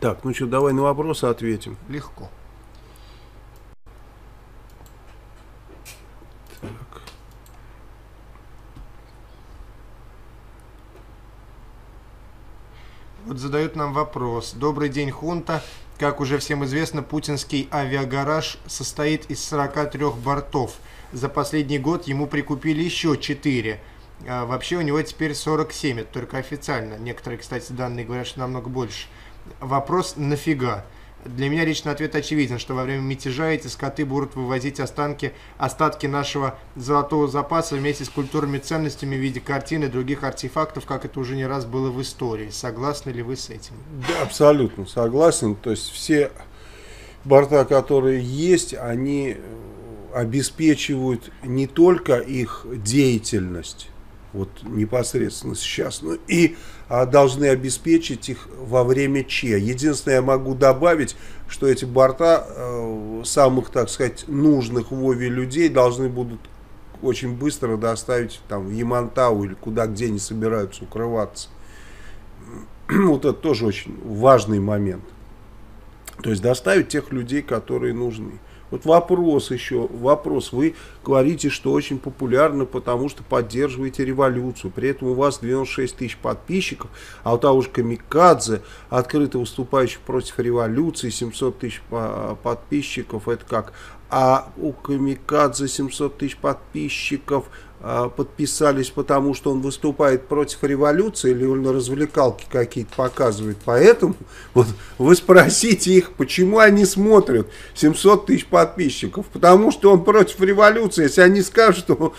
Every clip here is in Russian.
Так, ну что, давай на вопросы ответим. Легко. Так. Вот задают нам вопрос. Добрый день, хунта. Как уже всем известно, путинский авиагараж состоит из 43 бортов. За последний год ему прикупили еще 4. А вообще у него теперь 47, это только официально. Некоторые, кстати, данные говорят, что намного больше. Вопрос нафига? Для меня лично ответ очевиден, что во время мятежа эти скоты будут вывозить останки, остатки нашего золотого запаса вместе с культурными ценностями в виде картин и других артефактов, как это уже не раз было в истории. Согласны ли вы с этим? Да, абсолютно согласен. То есть все борта, которые есть, они обеспечивают не только их деятельность, вот непосредственно сейчас, но и а, должны обеспечить их во время ЧЕ. Единственное, я могу добавить, что эти борта э, самых, так сказать, нужных в Вове людей должны будут очень быстро доставить там, в Ямантау или куда, где они собираются укрываться. Вот это тоже очень важный момент. То есть доставить тех людей, которые нужны. Вот вопрос еще, вопрос. Вы говорите, что очень популярно, потому что поддерживаете революцию. При этом у вас 96 тысяч подписчиков, а у того же Камикадзе, открыто выступающих против революции, 700 тысяч подписчиков. Это как? А у Камикадзе 700 тысяч подписчиков – а, подписались, потому что он выступает против революции или он развлекалки какие-то показывает. Поэтому вот вы спросите их, почему они смотрят 700 тысяч подписчиков. Потому что он против революции. Если они скажут, что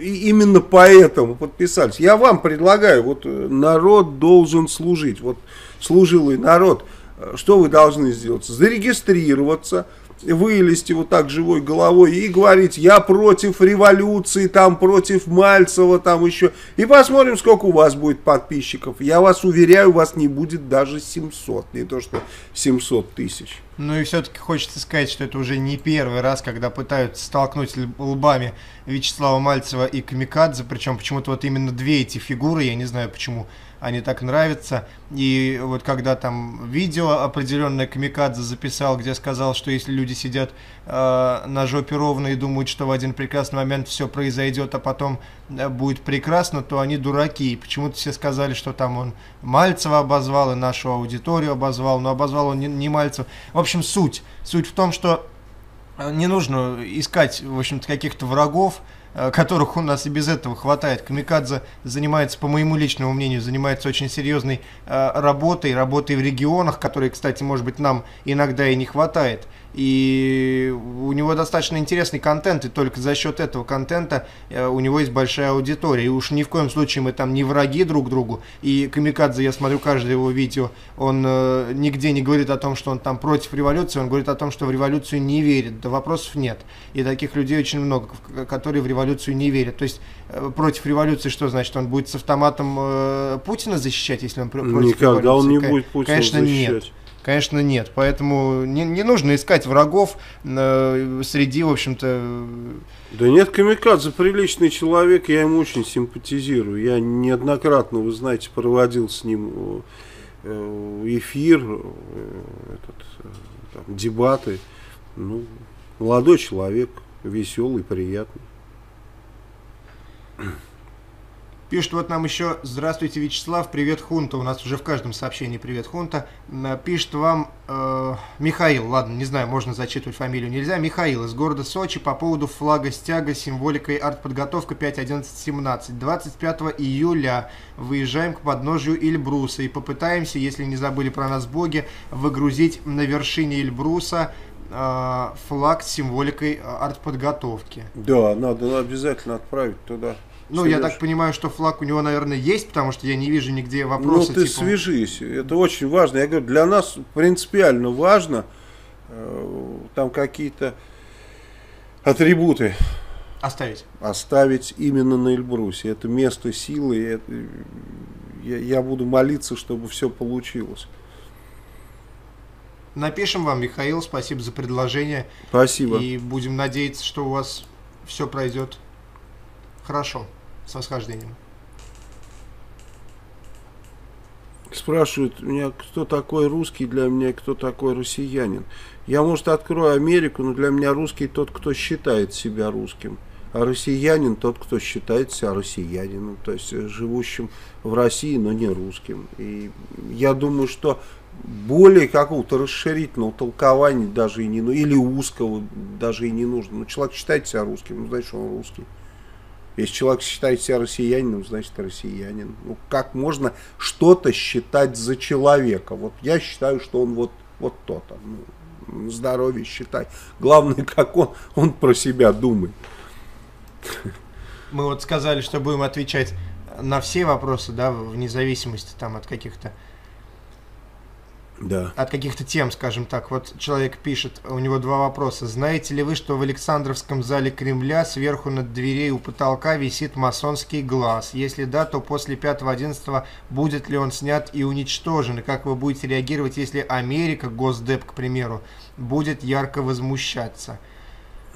именно поэтому подписались. Я вам предлагаю, вот э, народ должен служить. Вот служилый народ, э, что вы должны сделать? Зарегистрироваться, вылезти вот так живой головой и говорить, я против революции, там против Мальцева, там еще. И посмотрим, сколько у вас будет подписчиков. Я вас уверяю, у вас не будет даже 700, не то что 700 тысяч. Ну и все-таки хочется сказать, что это уже не первый раз, когда пытаются столкнуть лбами Вячеслава Мальцева и Камикадзе, причем почему-то вот именно две эти фигуры, я не знаю почему, они так нравятся. И вот когда там видео определенное Камикадзе записал, где сказал, что если люди сидят э, на жопе ровно и думают, что в один прекрасный момент все произойдет, а потом э, будет прекрасно, то они дураки. И почему-то все сказали, что там он Мальцева обозвал и нашу аудиторию обозвал, но обозвал он не, не Мальцева. В общем, суть. Суть в том, что э, не нужно искать, в общем-то, каких-то врагов, которых у нас и без этого хватает. Камикадзе занимается, по моему личному мнению, занимается очень серьезной э, работой, работой в регионах, которые, кстати, может быть, нам иногда и не хватает. И у него достаточно интересный контент, и только за счет этого контента э, у него есть большая аудитория. И уж ни в коем случае мы там не враги друг другу. И Камикадзе, я смотрю каждое его видео, он э, нигде не говорит о том, что он там против революции, он говорит о том, что в революцию не верит. Да вопросов нет. И таких людей очень много, которые в революцию не верят. То есть э, против революции что значит? Он будет с автоматом э, Путина защищать, если он против Никогда революции? он не будет Путина Конечно, защищать. нет. Конечно, нет. Поэтому не, не нужно искать врагов э, среди, в общем-то... Да нет, Камикадзе приличный человек, я ему очень симпатизирую. Я неоднократно, вы знаете, проводил с ним э, эфир, э, этот, э, там, дебаты. Ну, молодой человек, веселый, приятный. Пишет вот нам еще «Здравствуйте, Вячеслав, привет, Хунта». У нас уже в каждом сообщении «Привет, Хунта». Пишет вам э, Михаил, ладно, не знаю, можно зачитывать фамилию, нельзя. Михаил из города Сочи по поводу флага стяга символикой артподготовка 5.11.17. 25 июля выезжаем к подножию Эльбруса и попытаемся, если не забыли про нас боги, выгрузить на вершине Эльбруса э, флаг с символикой э, артподготовки. Да, надо обязательно отправить туда. Ну, Сереж. я так понимаю, что флаг у него, наверное, есть, потому что я не вижу нигде вопроса. Ну, ты типа... свяжись. Это очень важно. Я говорю, для нас принципиально важно э, там какие-то атрибуты оставить. Оставить именно на Эльбрусе. Это место силы. Это, я, я буду молиться, чтобы все получилось. Напишем вам, Михаил, спасибо за предложение. Спасибо. И будем надеяться, что у вас все пройдет хорошо с восхождением. Спрашивают меня, кто такой русский для меня, кто такой россиянин. Я, может, открою Америку, но для меня русский тот, кто считает себя русским. А россиянин тот, кто считает себя россиянином, то есть живущим в России, но не русским. И я думаю, что более какого-то расширительного толкования даже и не ну или узкого даже и не нужно. Ну, человек считает себя русским, ну, значит, он русский. Если человек считает себя россиянином, значит россиянин. Ну, как можно что-то считать за человека? Вот я считаю, что он вот, вот то-то. Ну, здоровье считай. Главное, как он, он про себя думает. Мы вот сказали, что будем отвечать на все вопросы, да, вне зависимости там от каких-то да. от каких-то тем, скажем так. Вот человек пишет, у него два вопроса. Знаете ли вы, что в Александровском зале Кремля сверху над дверей у потолка висит масонский глаз? Если да, то после 5-11 будет ли он снят и уничтожен? И как вы будете реагировать, если Америка, Госдеп, к примеру, будет ярко возмущаться?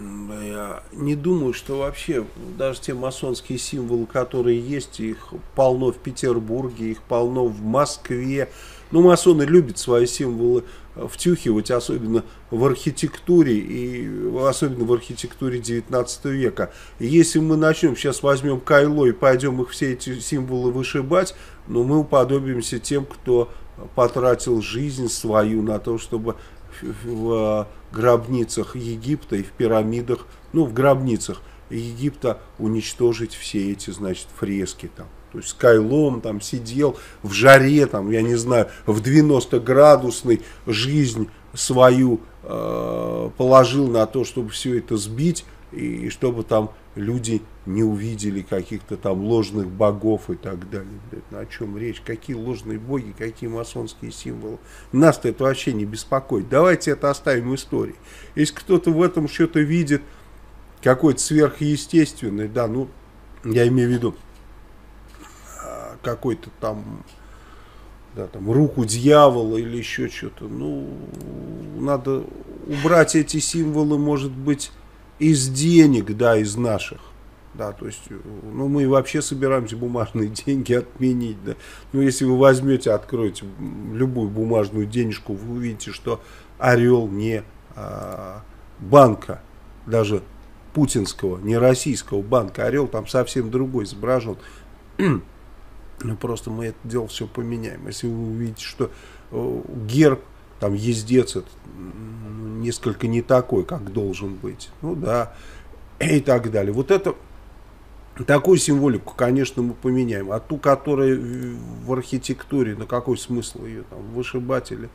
Я не думаю, что вообще даже те масонские символы, которые есть, их полно в Петербурге, их полно в Москве, ну, масоны любят свои символы э, втюхивать, особенно в архитектуре, и особенно в архитектуре 19 века. если мы начнем, сейчас возьмем кайло и пойдем их все эти символы вышибать, ну, мы уподобимся тем, кто потратил жизнь свою на то, чтобы в гробницах Египта и в пирамидах, ну, в гробницах Египта уничтожить все эти, значит, фрески там. То есть с там сидел в жаре, там, я не знаю, в 90-градусной жизнь свою э, положил на то, чтобы все это сбить, и, и чтобы там люди не увидели каких-то там ложных богов и так далее. О чем речь? Какие ложные боги, какие масонские символы? Нас-то это вообще не беспокоит. Давайте это оставим истории. Если кто-то в этом что-то видит, какой-то сверхъестественный, да, ну, я имею в виду, какой-то там, да, там руку дьявола или еще что-то. Ну, надо убрать эти символы, может быть, из денег, да, из наших. Да, то есть, ну, мы вообще собираемся бумажные деньги отменить, да. Ну, если вы возьмете, откроете любую бумажную денежку, вы увидите, что орел не а, банка, даже путинского, не российского банка, орел там совсем другой изображен. Ну, просто мы это дело все поменяем. Если вы увидите, что э, герб, там, ездец, это несколько не такой, как должен быть. Ну, да, и так далее. Вот это, такую символику, конечно, мы поменяем. А ту, которая в архитектуре, на какой смысл ее там вышибать или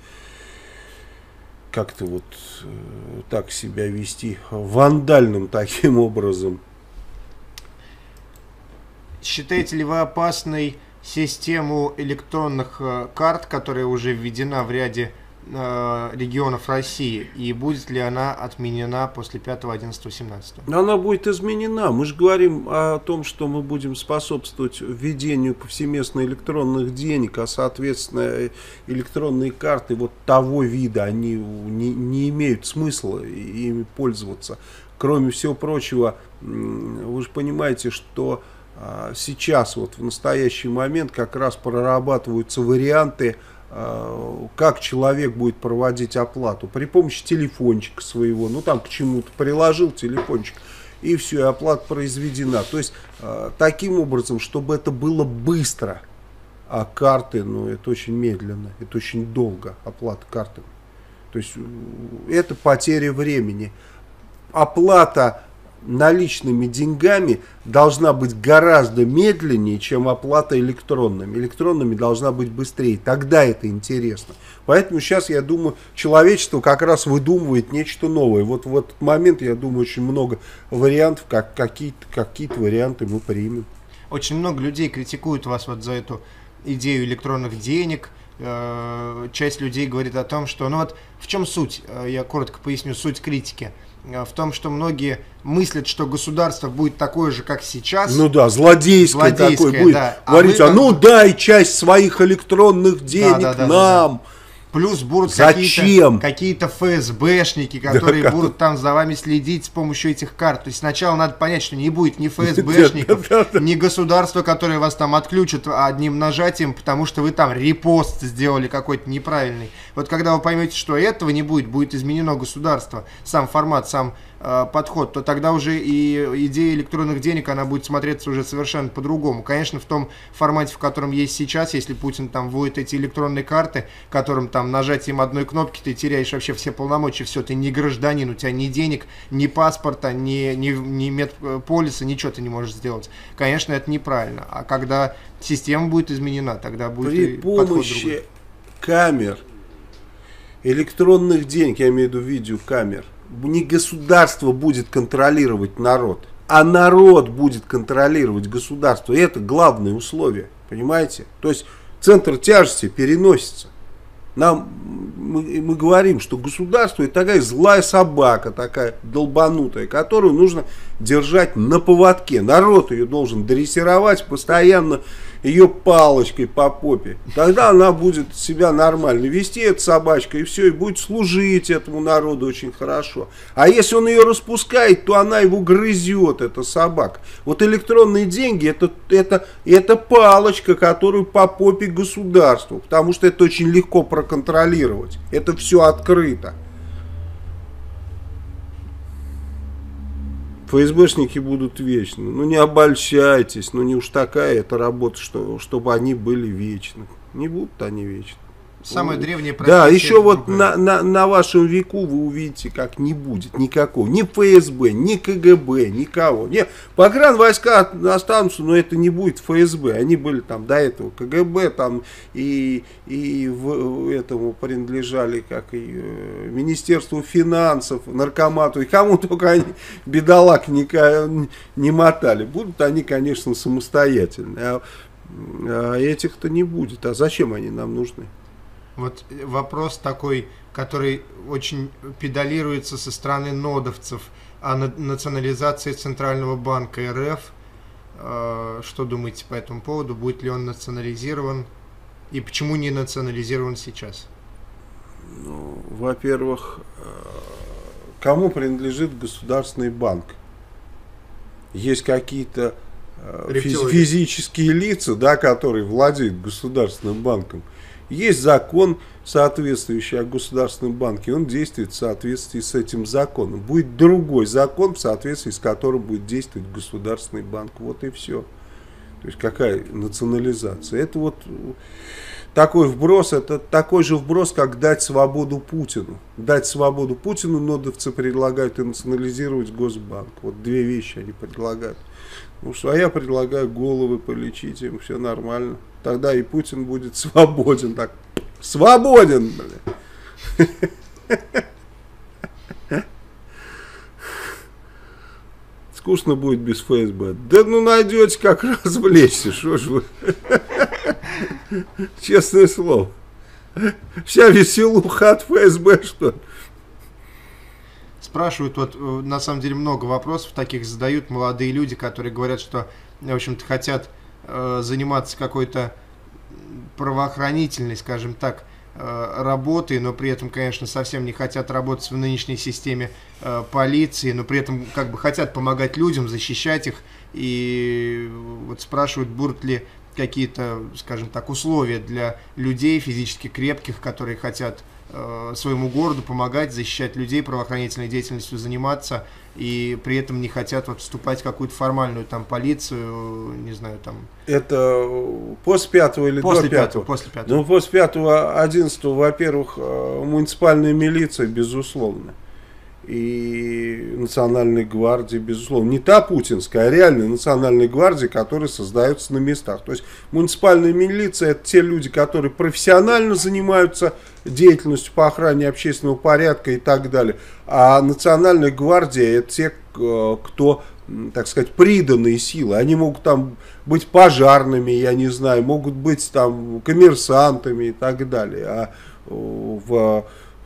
как-то вот э, так себя вести вандальным таким образом. Считаете ли вы опасной систему электронных э, карт, которая уже введена в ряде регионов России, и будет ли она отменена после 5, 11, 17? Она будет изменена. Мы же говорим о том, что мы будем способствовать введению повсеместно электронных денег, а соответственно электронные карты вот того вида, они не, не имеют смысла ими пользоваться. Кроме всего прочего, вы же понимаете, что а, сейчас, вот в настоящий момент, как раз прорабатываются варианты, как человек будет проводить оплату. При помощи телефончика своего, ну там к чему-то приложил телефончик, и все, и оплата произведена. То есть, а, таким образом, чтобы это было быстро, а карты, ну это очень медленно, это очень долго, оплата карты. То есть, это потеря времени. Оплата наличными деньгами должна быть гораздо медленнее, чем оплата электронными. Электронными должна быть быстрее. Тогда это интересно. Поэтому сейчас, я думаю, человечество как раз выдумывает нечто новое. Вот в этот момент, я думаю, очень много вариантов, как какие-то какие варианты мы примем. Очень много людей критикуют вас вот за эту идею электронных денег. Э, часть людей говорит о том, что, ну вот, в чем суть? Э, я коротко поясню суть критики – в том, что многие мыслят, что государство будет такое же, как сейчас. Ну да, злодейское, злодейское такое будет. Да. Говорить, а, а ну дай часть своих электронных денег да, да, да, нам. Да, да. Плюс будут Зачем? какие-то, какие-то ФСБшники, которые да, будут там за вами следить с помощью этих карт. То есть сначала надо понять, что не будет ни ФСБшников, ни государства, которое вас там отключат одним нажатием, потому что вы там репост сделали какой-то неправильный. Вот когда вы поймете, что этого не будет, будет изменено государство, сам формат, сам подход, то тогда уже и идея электронных денег, она будет смотреться уже совершенно по-другому. Конечно, в том формате, в котором есть сейчас, если Путин там вводит эти электронные карты, которым там нажатием одной кнопки ты теряешь вообще все полномочия, все, ты не гражданин, у тебя ни денег, ни паспорта, ни, ни, ни медполиса, ничего ты не можешь сделать. Конечно, это неправильно. А когда система будет изменена, тогда будет При помощи камер, электронных денег, я имею в виду видеокамер, не государство будет контролировать народ, а народ будет контролировать государство. И это главное условие, понимаете? То есть центр тяжести переносится. Нам, мы, мы говорим, что государство это такая злая собака, такая долбанутая, которую нужно держать на поводке. Народ ее должен дрессировать постоянно ее палочкой по попе. Тогда она будет себя нормально вести, эта собачка, и все, и будет служить этому народу очень хорошо. А если он ее распускает, то она его грызет, эта собака. Вот электронные деньги, это, это, это палочка, которую по попе государству, потому что это очень легко проконтролировать. Это все открыто. ФСБшники будут вечно. Ну не обольщайтесь, ну не уж такая эта работа, что, чтобы они были вечны. Не будут они вечны. Самое древнее Да, еще вот на, на, на вашем веку вы увидите, как не будет никакого. Ни ФСБ, ни КГБ, никого. Не, погран войска останутся, но это не будет ФСБ. Они были там до этого КГБ там и, и в, этому принадлежали как и э, Министерству финансов, наркомату. И кому только они бедолаг не, не мотали. Будут они, конечно, самостоятельные. А, а этих-то не будет. А зачем они нам нужны? Вот вопрос такой, который очень педалируется со стороны нодовцев о национализации Центрального банка РФ. А, что думаете по этому поводу? Будет ли он национализирован? И почему не национализирован сейчас? Ну, во-первых, э, кому принадлежит государственный банк? Есть какие-то э, физические лица, да, которые владеют государственным банком. Есть закон соответствующий о Государственном банке, он действует в соответствии с этим законом. Будет другой закон, в соответствии с которым будет действовать Государственный банк. Вот и все. То есть какая национализация? Это вот такой вброс, это такой же вброс, как дать свободу Путину. Дать свободу Путину нодовцы предлагают и национализировать Госбанк. Вот две вещи они предлагают. Ну что, а я предлагаю головы полечить, им все нормально. Тогда и Путин будет свободен. Так, свободен, блин. Скучно будет без ФСБ. Да ну найдете, как развлечься, что ж вы. Честное слово. Вся веселуха от ФСБ, что спрашивают, вот э, на самом деле много вопросов таких задают молодые люди, которые говорят, что, в общем-то, хотят э, заниматься какой-то правоохранительной, скажем так, э, работой, но при этом, конечно, совсем не хотят работать в нынешней системе э, полиции, но при этом как бы хотят помогать людям, защищать их, и вот спрашивают, будут ли какие-то, скажем так, условия для людей физически крепких, которые хотят своему городу помогать, защищать людей, правоохранительной деятельностью заниматься, и при этом не хотят вот вступать в какую-то формальную там полицию, не знаю, там... Это после пятого или после до пятого? пятого? После пятого. Ну, после пятого, одиннадцатого, во-первых, э, муниципальная милиция, безусловно и Национальной гвардии, безусловно. Не та путинская, а реальная Национальная гвардия, которая создается на местах. То есть муниципальная милиция это те люди, которые профессионально занимаются деятельностью по охране общественного порядка и так далее. А Национальная гвардия это те, кто, так сказать, приданные силы. Они могут там быть пожарными, я не знаю, могут быть там коммерсантами и так далее. А в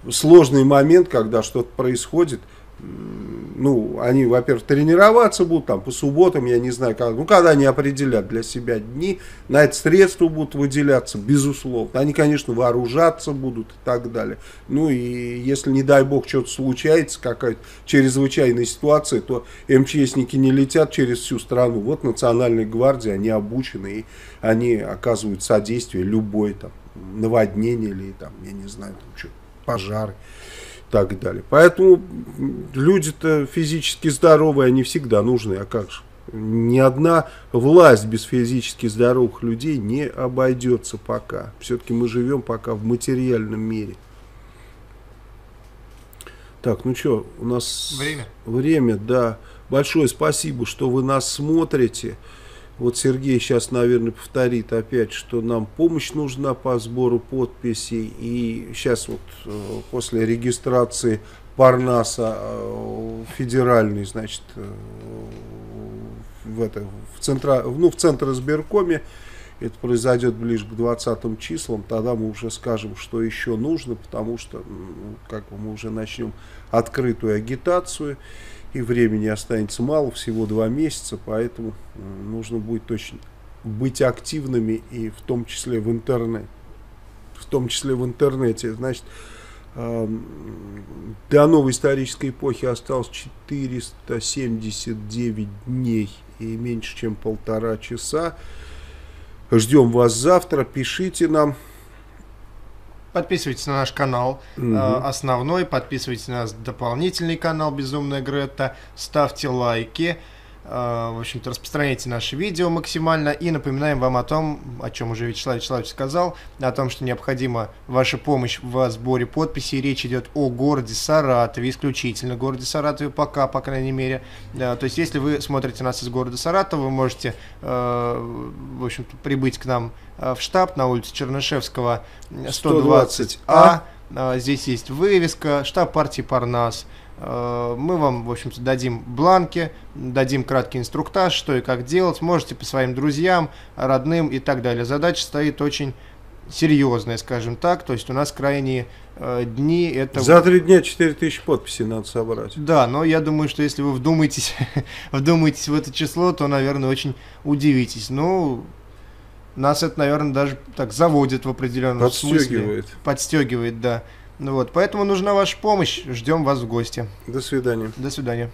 сложный момент, когда что-то происходит, ну, они, во-первых, тренироваться будут там по субботам, я не знаю, как, ну, когда они определят для себя дни, на это средства будут выделяться, безусловно. Они, конечно, вооружаться будут и так далее. Ну, и если, не дай бог, что-то случается, какая-то чрезвычайная ситуация, то МЧСники не летят через всю страну. Вот Национальная гвардия, они обучены, и они оказывают содействие любой там наводнение или там, я не знаю, там что, пожары и так далее. Поэтому люди-то физически здоровые, они всегда нужны, а как же? Ни одна власть без физически здоровых людей не обойдется пока. Все-таки мы живем пока в материальном мире. Так, ну что, у нас время. Время, да. Большое спасибо, что вы нас смотрите. Вот Сергей сейчас, наверное, повторит опять, что нам помощь нужна по сбору подписей. И сейчас вот э, после регистрации Парнаса э, федеральный, значит, э, в, это, в, центра, ну, в центр избиркоме, это произойдет ближе к 20 числам, тогда мы уже скажем, что еще нужно, потому что как бы мы уже начнем открытую агитацию и времени останется мало, всего два месяца, поэтому нужно будет точно быть активными и в том числе в интернете. В том числе в интернете. Значит, до новой исторической эпохи осталось 479 дней и меньше, чем полтора часа. Ждем вас завтра, пишите нам. Подписывайтесь на наш канал угу. э, основной, подписывайтесь на дополнительный канал Безумная Грета, ставьте лайки. Э, в общем-то, распространяйте наши видео максимально и напоминаем вам о том, о чем уже Вячеслав Вячеславович сказал, о том, что необходима ваша помощь в сборе подписей. Речь идет о городе Саратове, исключительно городе Саратове, пока, по крайней мере. Э, то есть, если вы смотрите нас из города Саратова, вы можете, э, в общем-то, прибыть к нам в штаб на улице Чернышевского 120А. Здесь есть вывеска, штаб партии Парнас. Э, мы вам, в общем-то, дадим бланки, дадим краткий инструктаж, что и как делать. Можете по своим друзьям, родным и так далее. Задача стоит очень серьезная, скажем так. То есть у нас крайние э, дни это... За три дня 4000 подписей надо собрать. Да, но я думаю, что если вы вдумаетесь, вдумаетесь в это число, то, наверное, очень удивитесь. Ну, нас это, наверное, даже так заводит в определенном Подстегивает. смысле. Подстегивает, да. Ну вот, поэтому нужна ваша помощь. Ждем вас в гости. До свидания. До свидания.